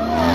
Oh.